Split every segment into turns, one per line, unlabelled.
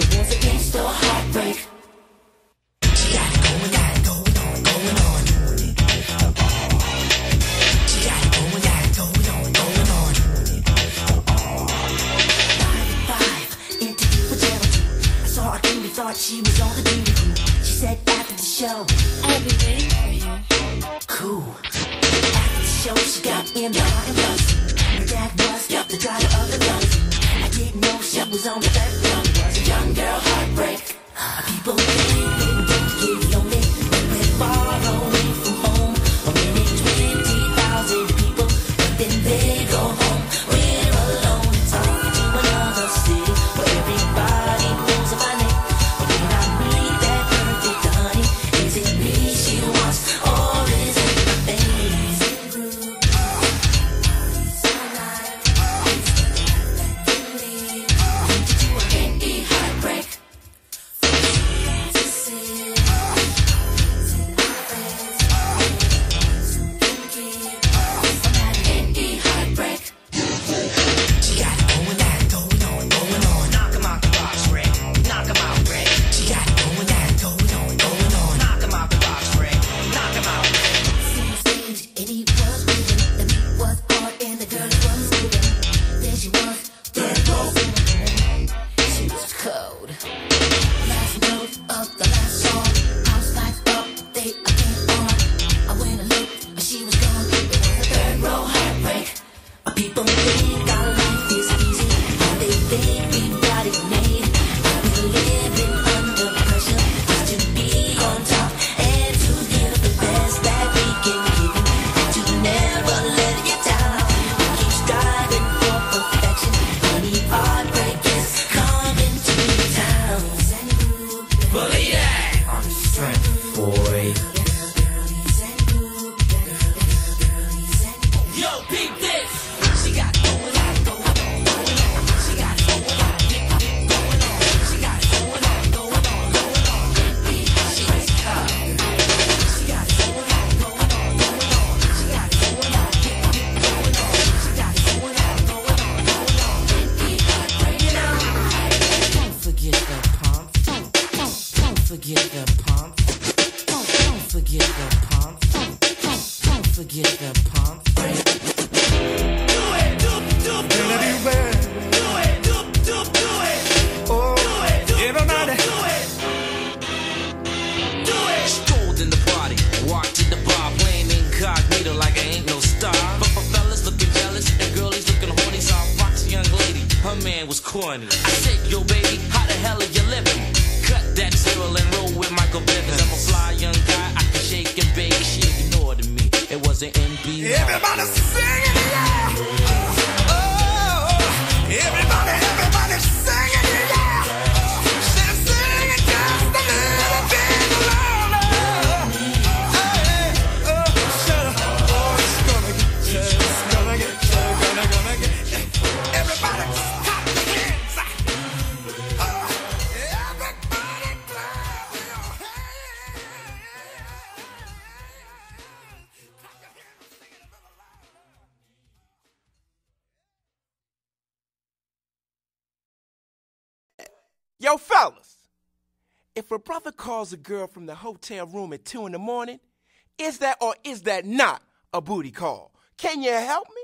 She got it going on, going on, going on. She got it going on, going on, going on. Five five, into deep with I saw her game thought she was on the DVD. She said after the show,
I'll be waiting for you.
Cool. After the show, she got in the car and bus. My dad the driver of the bus. I didn't know was on the third
corny. I said, yo, baby, how the hell are you living? Cut that Cyril and roll with Michael Bivins. I'm a fly young guy, I can shake and bake. She ignored me, it wasn't M.B.
Everybody singing, yeah!
yo, fellas, if a brother calls a girl from the hotel room at 2 in the morning, is that or is that not a booty call? Can you help me?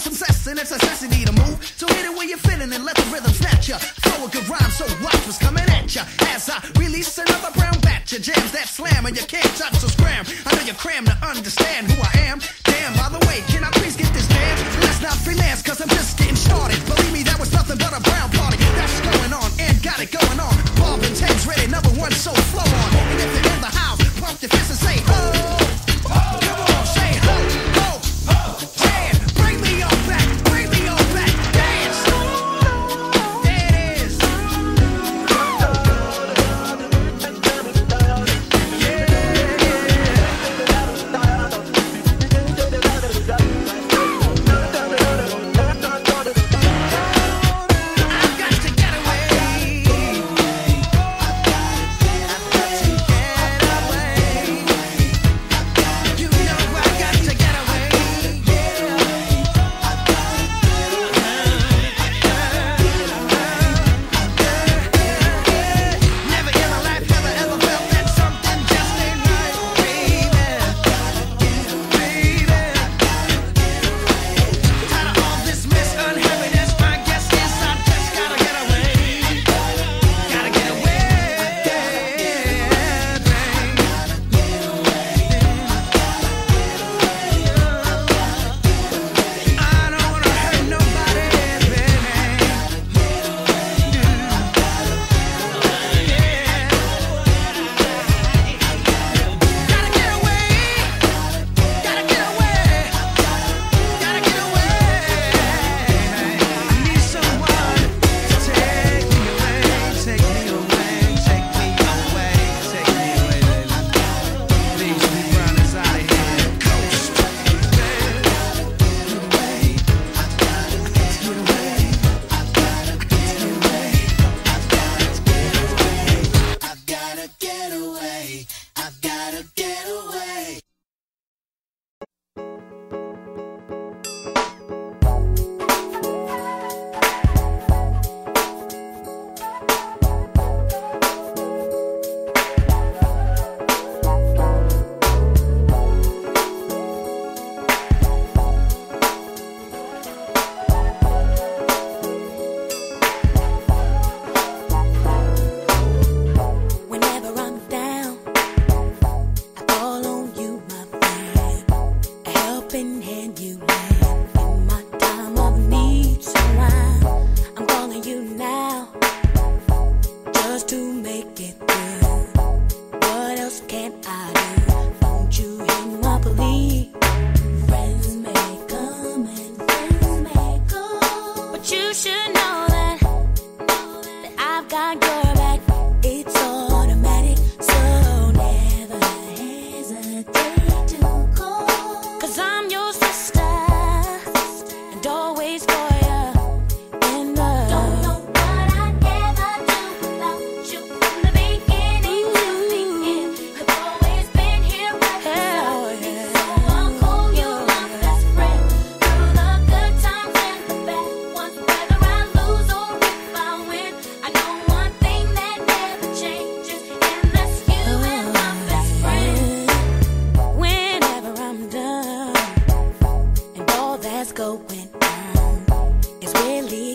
for success, and it's necessity to move. So hit it where you're feeling and let the rhythm snatch ya. Throw a good rhyme, so watch what's coming at ya. As I release another brown batch of jams that slam, and you can't touch so scram. I know you're crammed to understand who I am. Damn, by the
way, can I please get this dance? Let's not freelance, cause I'm just getting started. Believe me, that was nothing but a brown party.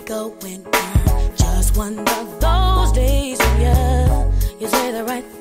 going on. Just
one of those days yeah. you, you say the right
thing.